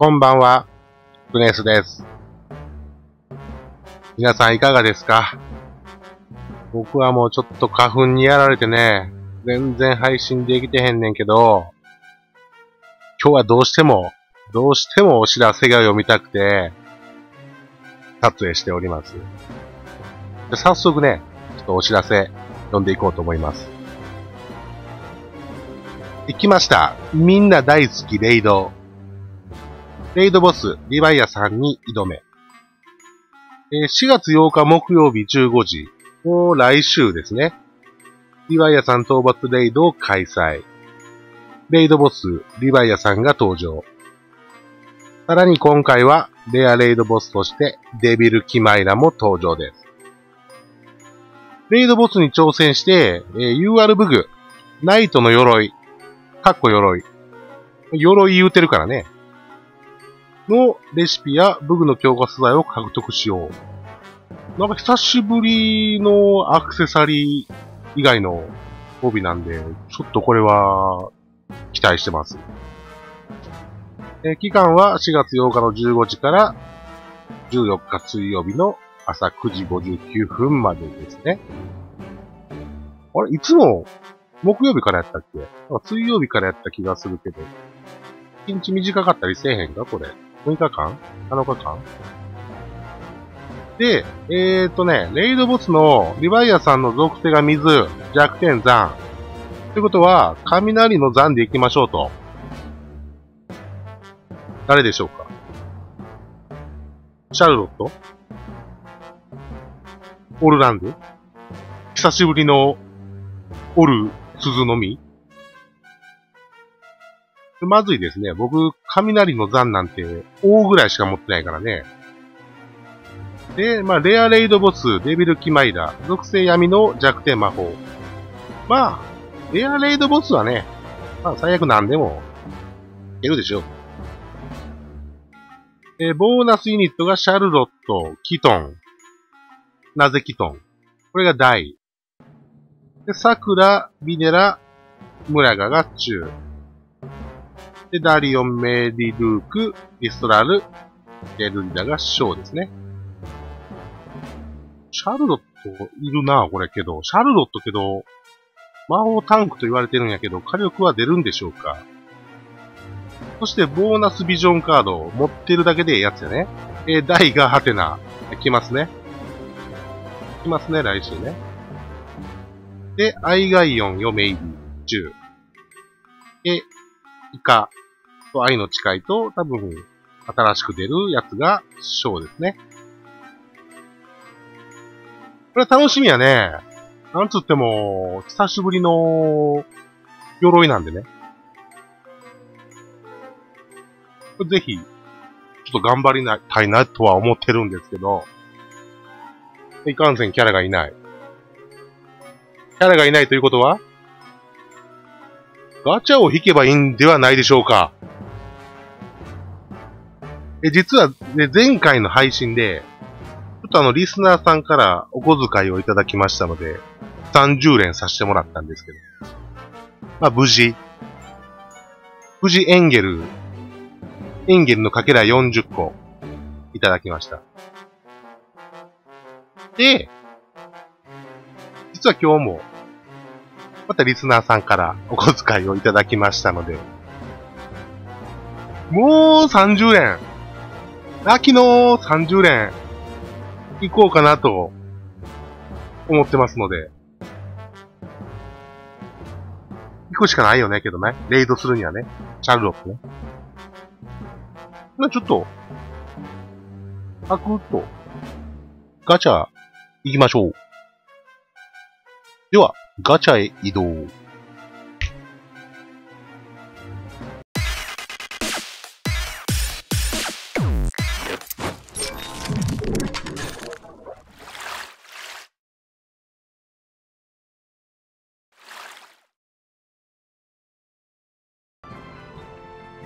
こんばんは、グネスです。皆さんいかがですか？僕はもうちょっと花粉にやられてね、全然配信できてへんねんけど、今日はどうしても、どうしてもお知らせが読みたくて、撮影しております。で早速ね、ちょっとお知らせ読んでいこうと思います。行きました。みんな大好きレイド。レイドボス、リヴァイアさんに挑め。えー、4月8日木曜日15時。もう来週ですね。リヴァイアさん討伐レイドを開催。レイドボス、リヴァイアさんが登場。さらに今回は、レアレイドボスとして、デビル・キマイラも登場です。レイドボスに挑戦して、えー、UR ブグ、ナイトの鎧、かっこ鎧。鎧言うてるからね。のレシピや武具の強化素材を獲得しよう。なんか久しぶりのアクセサリー以外の帯なんで、ちょっとこれは期待してます。えー、期間は4月8日の15時から14日水曜日の朝9時59分までですね。あれ、いつも木曜日からやったっけ？水曜日からやった気がするけど。1日短かったりせえへんか？これ。6日間 ?7 日間？で、えーとね、レイドボスのリヴァイアさんの属性が水、弱点残。ということは、雷の残で行きましょうと。誰でしょうか？シャルロット？オルランド？久しぶりのオル鈴のみ？まずいですね。僕、雷の残なんて、大ぐらいしか持ってないからね。で、まあ、レアレイドボス、デビルキマイラ、属性闇の弱点魔法。まあ、レアレイドボスはね、まあ、最悪なんでも、いけるでしょう。えボーナスユニットがシャルロット、キトン。なぜキトン？これが大。で、桜、ビネラ、ムラガが中。で、ダリオン、メディルーク、リストラル、デルリダが小ですね。シャルロットいるなこれけど。シャルロットけど、魔法タンクと言われてるんやけど、火力は出るんでしょうかそして、ボーナスビジョンカードを持ってるだけでやつやね。えー、ダがハテナ。来ますね。来ますね、来週ね。で、アイガイオンよメイビー、10。で、イカと愛の誓いと、多分、新しく出るやつが、ショーですね。これ楽しみやね。なんつっても、久しぶりの、鎧なんでね。ぜひ、ちょっと頑張りたいなとは思ってるんですけど、いかんせんキャラがいない。キャラがいないということはガチャを引けばいいんではないでしょうか。え、実は、ね、前回の配信で、ちょっとあの、リスナーさんからお小遣いをいただきましたので、30連させてもらったんですけど。まあ、無事、無事エンゲル、エンゲルのかけら40個、いただきました。で、実は今日も、またリスナーさんからお小遣いをいただきましたので、もう30連、秋の30連、行こうかなと思ってますので、行くしかないよね、けどね。レイドするにはね。チャルロットね。まちょっと、サクッと、ガチャ、行きましょう。では、ガチャへ移動。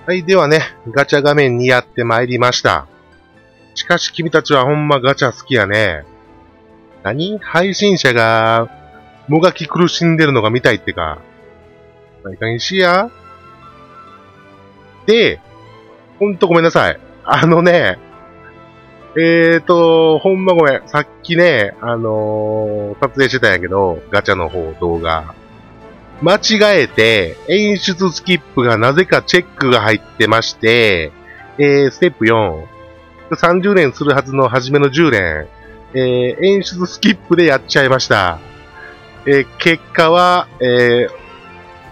はい、ではね、ガチャ画面にやってまいりました。しかし君たちはほんまガチャ好きやね。何？配信者がもがき苦しんでるのが見たいってか、何かにしや。で、ほんとごめんなさい。あのね、えーと、ほんまごめん。さっきね、あのー、撮影してたんやけど、ガチャの方、動画。間違えて、演出スキップがなぜかチェックが入ってまして、えー、ステップ4。30連するはずの初めの10連。えー、演出スキップでやっちゃいました。えー、結果は、えー、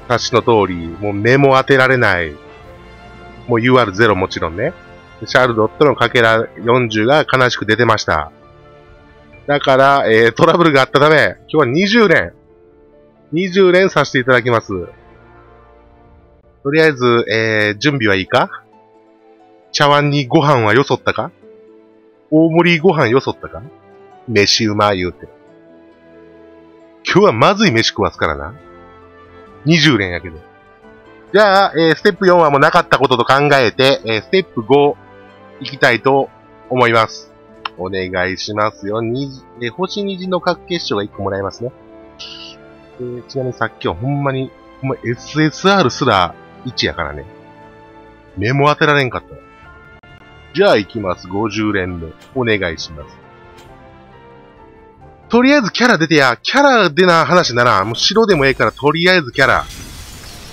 冊子の通り、もう目も当てられない。もう UR0 もちろんね。シャルドットのかけら40が悲しく出てました。だから、えー、トラブルがあったため、今日は20連、20連させていただきます。とりあえず、えー、準備はいいか？茶碗にご飯はよそったか？大盛りご飯よそったか？飯うま言うて。今日はまずい飯食わすからな。20連やけど。じゃあ、えー、ステップ4はもうなかったことと考えて、えー、ステップ5行きたいと思います。お願いしますよ。にえー、星虹の各結晶が1個もらえますね。えー、ちなみにさっきはほんまに、ほんま SSR すら1やからね。目も当てられんかった。じゃあ行きます。50連目。お願いします。とりあえずキャラ出てや。キャラ出な話なら、もう白でもええから、とりあえずキャラ。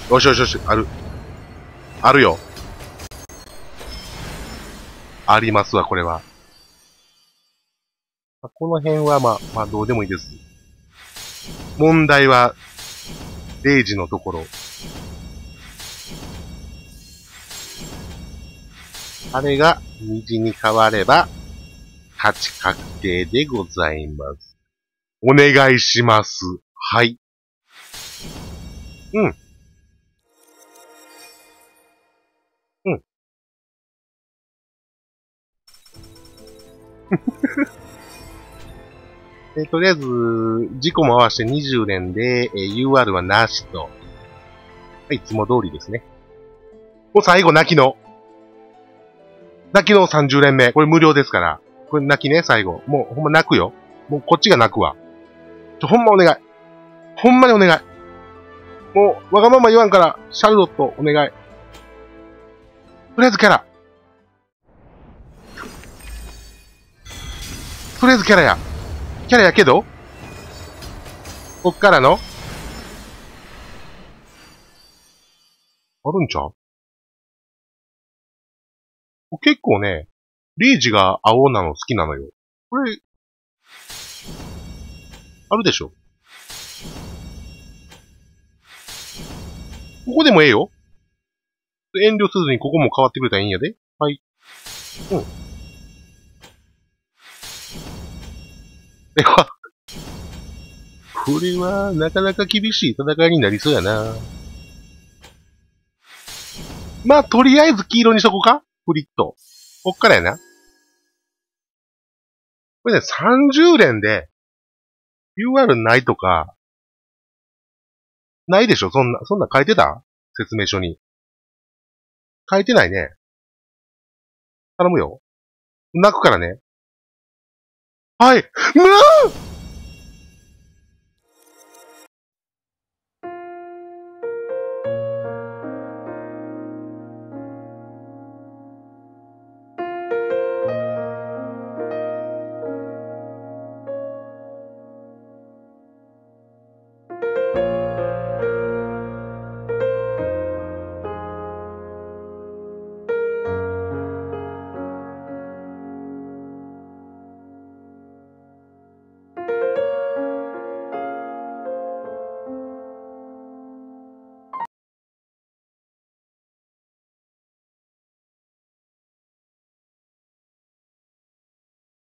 よしよしよし、ある。あるよ。ありますわ、これは。この辺は、まあ、まあ、どうでもいいです。問題は、0時のところ。あれが虹に変われば、勝ち確定でございます。お願いします。はい。うん。うん。えとりあえず、事故も合わせて20年で、え、UR はなしと。はいつも通りですね。もう最後、泣きの。泣きの30連目。これ無料ですから。これ泣きね、最後。もうほんま泣くよ。もうこっちが泣くわ。ちょ、ほんまお願い。ほんまにお願い。もう、わがまま言わんから、シャルロットお願い。とりあえずキャラ。とりあえずキャラや。キャラやけどこっからのあるんちゃう？結構ね、リージが青なの好きなのよ。これ、あるでしょここでもええよ。遠慮せずにここも変わってくれたらいいんやで。はい。うん。では、これは、なかなか厳しい戦いになりそうやな。まあ、とりあえず黄色にしとこうかフリット。こっからやな。これね、30連で、UR ないとか、ないでしょ？そんな、そんな書いてた？説明書に。書いてないね。頼むよ。泣くからね。はい。むー